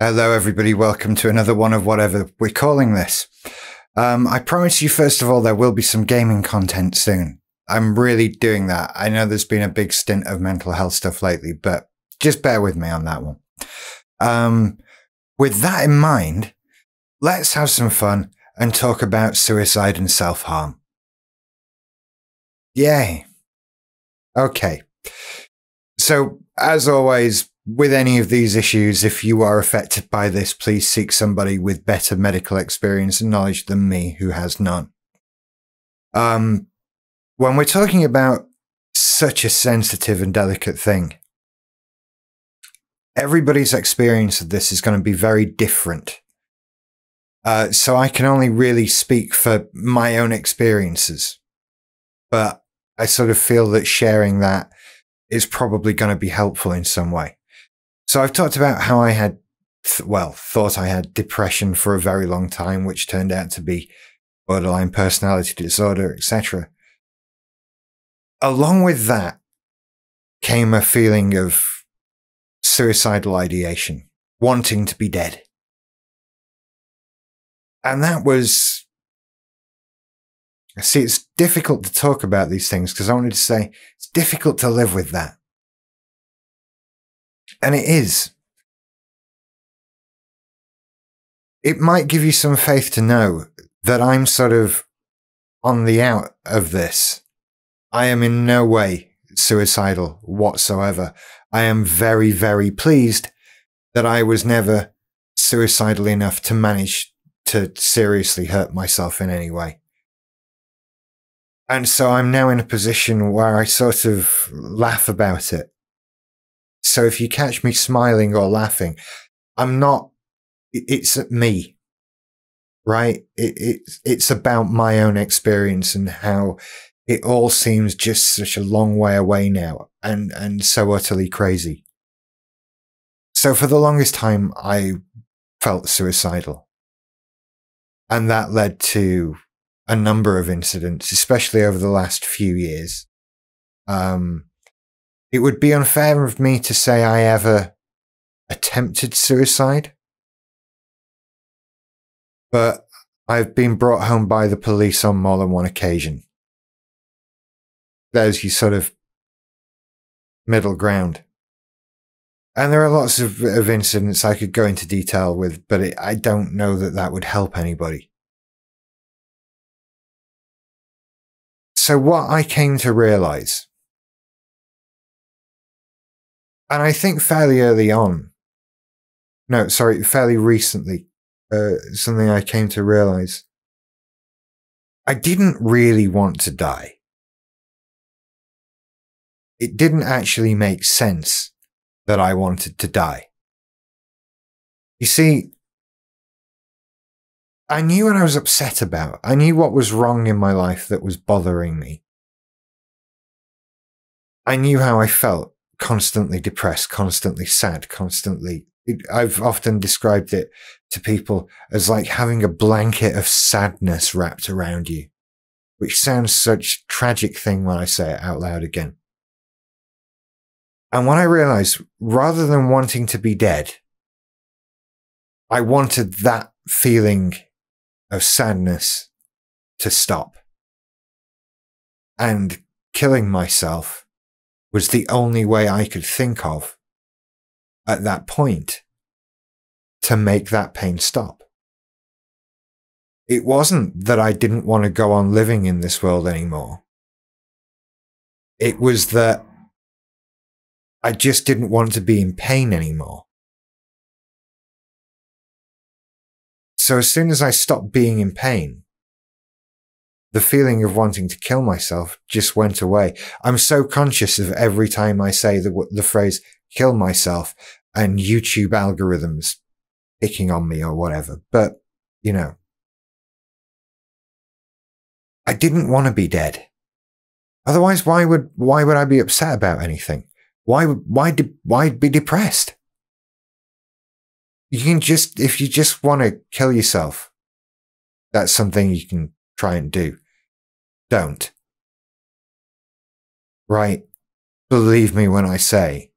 Hello, everybody. Welcome to another one of whatever we're calling this. Um, I promise you, first of all, there will be some gaming content soon. I'm really doing that. I know there's been a big stint of mental health stuff lately, but just bear with me on that one. Um, with that in mind, let's have some fun and talk about suicide and self harm. Yay. Okay. So, as always, with any of these issues, if you are affected by this, please seek somebody with better medical experience and knowledge than me who has none. Um, when we're talking about such a sensitive and delicate thing, everybody's experience of this is going to be very different. Uh, so I can only really speak for my own experiences, but I sort of feel that sharing that is probably going to be helpful in some way. So I've talked about how I had, well, thought I had depression for a very long time, which turned out to be borderline personality disorder, etc. Along with that came a feeling of suicidal ideation, wanting to be dead. And that was, see, it's difficult to talk about these things because I wanted to say it's difficult to live with that. And it is. It might give you some faith to know that I'm sort of on the out of this. I am in no way suicidal whatsoever. I am very, very pleased that I was never suicidal enough to manage to seriously hurt myself in any way. And so I'm now in a position where I sort of laugh about it. So if you catch me smiling or laughing, I'm not, it's at me, right? It, it's, it's about my own experience and how it all seems just such a long way away now and, and so utterly crazy. So for the longest time, I felt suicidal. And that led to a number of incidents, especially over the last few years. Um, it would be unfair of me to say I ever attempted suicide, but I've been brought home by the police on more than one occasion. There's your sort of middle ground. And there are lots of, of incidents I could go into detail with, but it, I don't know that that would help anybody. So what I came to realize and I think fairly early on, no, sorry, fairly recently, uh, something I came to realize. I didn't really want to die. It didn't actually make sense that I wanted to die. You see, I knew what I was upset about. I knew what was wrong in my life that was bothering me. I knew how I felt constantly depressed, constantly sad, constantly. I've often described it to people as like having a blanket of sadness wrapped around you, which sounds such tragic thing when I say it out loud again. And when I realized rather than wanting to be dead, I wanted that feeling of sadness to stop. And killing myself was the only way I could think of at that point to make that pain stop. It wasn't that I didn't want to go on living in this world anymore. It was that I just didn't want to be in pain anymore. So as soon as I stopped being in pain, the feeling of wanting to kill myself just went away. I'm so conscious of every time I say the, the phrase kill myself and YouTube algorithms picking on me or whatever. But, you know, I didn't want to be dead. Otherwise, why would, why would I be upset about anything? Why, why, why be depressed? You can just, if you just want to kill yourself, that's something you can try and do don't. Right? believe me when I say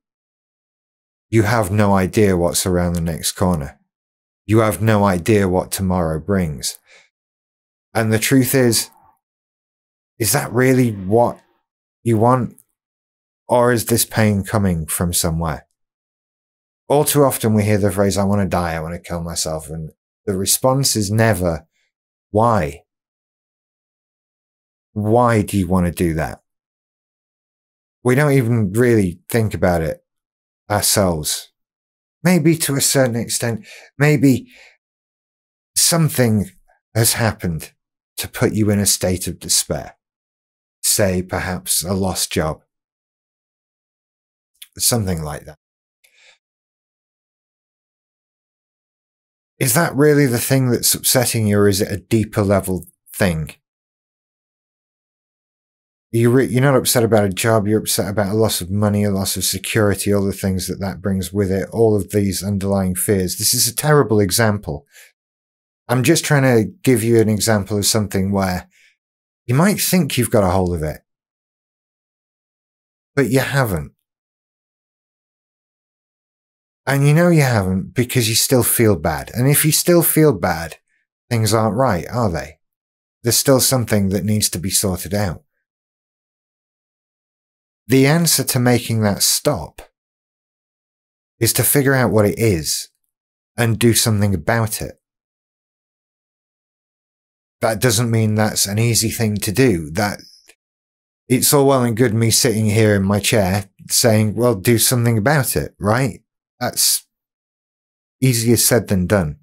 you have no idea what's around the next corner. You have no idea what tomorrow brings. And the truth is, is that really what you want? Or is this pain coming from somewhere? All too often we hear the phrase, I want to die, I want to kill myself. And the response is never, why? Why do you want to do that? We don't even really think about it ourselves. Maybe to a certain extent, maybe something has happened to put you in a state of despair. Say perhaps a lost job. Something like that. Is that really the thing that's upsetting you, or is it a deeper level thing? You re- you're not upset about a job, you're upset about a loss of money, a loss of security, all the things that that brings with it, all of these underlying fears. This is a terrible example. I'm just trying to give you an example of something where you might think you've got a hold of it, but you haven't. And you know you haven't because you still feel bad. And if you still feel bad, things aren't right, are they? There's still something that needs to be sorted out. The answer to making that stop is to figure out what it is and do something about it. That doesn't mean that's an easy thing to do. That it's all well and good me sitting here in my chair saying, well, do something about it, right? That's easier said than done.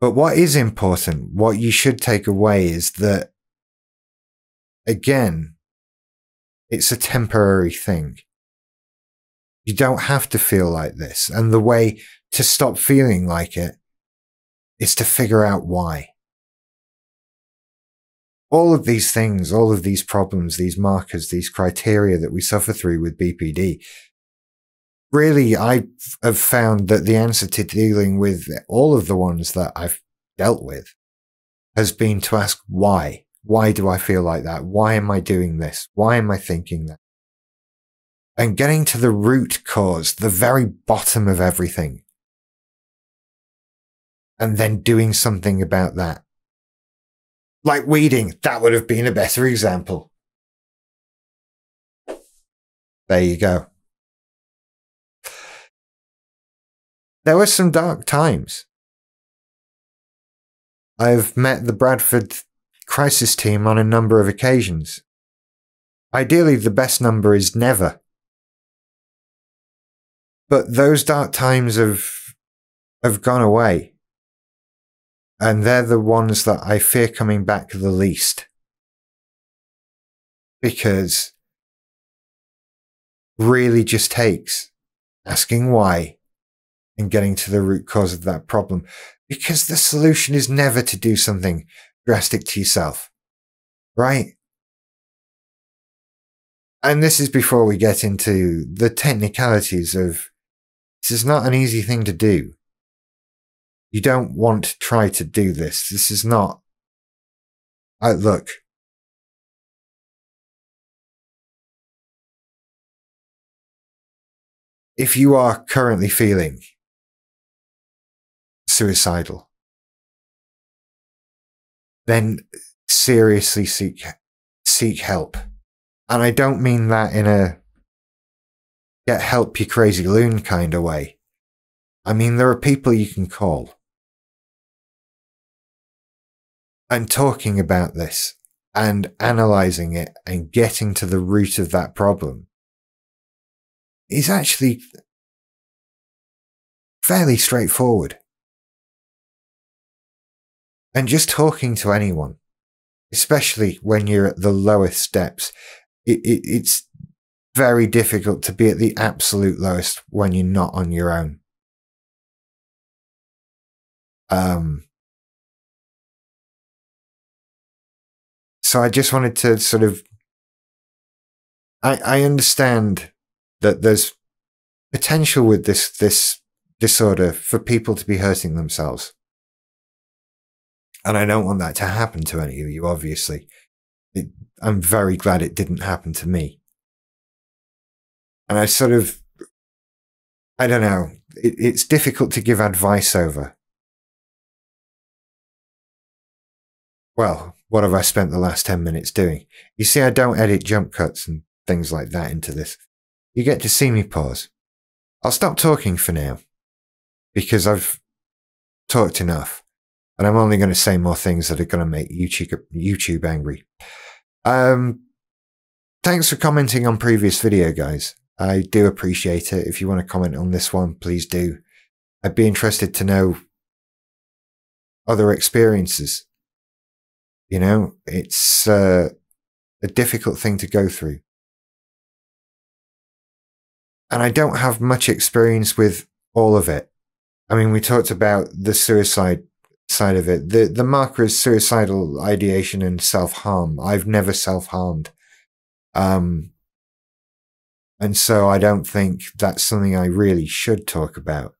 But what is important, what you should take away is that, again, it's a temporary thing. You don't have to feel like this. And the way to stop feeling like it is to figure out why. All of these things, all of these problems, these markers, these criteria that we suffer through with BPD really, I have found that the answer to dealing with all of the ones that I've dealt with has been to ask why. Why do I feel like that? Why am I doing this? Why am I thinking that? And getting to the root cause, the very bottom of everything. And then doing something about that. Like weeding, that would have been a better example. There you go. There were some dark times. I've met the Bradford crisis team on a number of occasions. Ideally, the best number is never. But those dark times have, have gone away. And they're the ones that I fear coming back the least. Because really just takes asking why and getting to the root cause of that problem. Because the solution is never to do something drastic to yourself. Right? And this is before we get into the technicalities of this is not an easy thing to do. You don't want to try to do this. This is not. I look. If you are currently feeling suicidal, then seriously seek seek help. And I don't mean that in a get help you crazy loon kind of way. I mean there are people you can call. And talking about this and analyzing it and getting to the root of that problem is actually fairly straightforward. And just talking to anyone, especially when you're at the lowest steps, it, it, it's very difficult to be at the absolute lowest when you're not on your own. Um, so I just wanted to sort of, I, I understand that there's potential with this, this disorder for people to be hurting themselves. And I don't want that to happen to any of you, obviously. It I'm very glad it didn't happen to me. And I sort of, I don't know, it, it's difficult to give advice over. Well, what have I spent the last 10 minutes doing? You see, I don't edit jump cuts and things like that into this. You get to see me pause. I'll stop talking for now because I've talked enough and I'm only going to say more things that are going to make YouTube, YouTube angry. Um, thanks for commenting on previous video, guys. I do appreciate it. If you want to comment on this one, please do. I'd be interested to know other experiences. You know, it's uh, a difficult thing to go through. And I don't have much experience with all of it. I mean, we talked about the suicide side of it. The the marker is suicidal ideation and self harm. I've never self harmed. Um, and so I don't think that's something I really should talk about.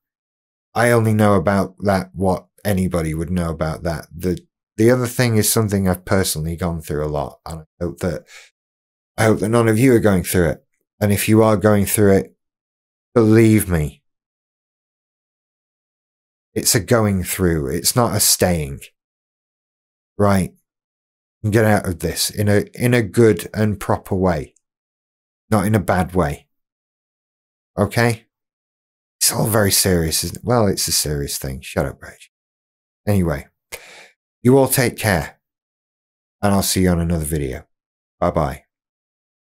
I only know about that what anybody would know about that. The the other thing is something I've personally gone through a lot, and I hope that I hope that none of you are going through it. And if you are going through it, believe me, it's a going through. It's not a staying. Right? Get out of this in a in a good and proper way not in a bad way. Okay? It's all very serious, isn't it? Well, it's a serious thing. Shut up, Rage. Anyway, you all take care, and I'll see you on another video. Bye bye.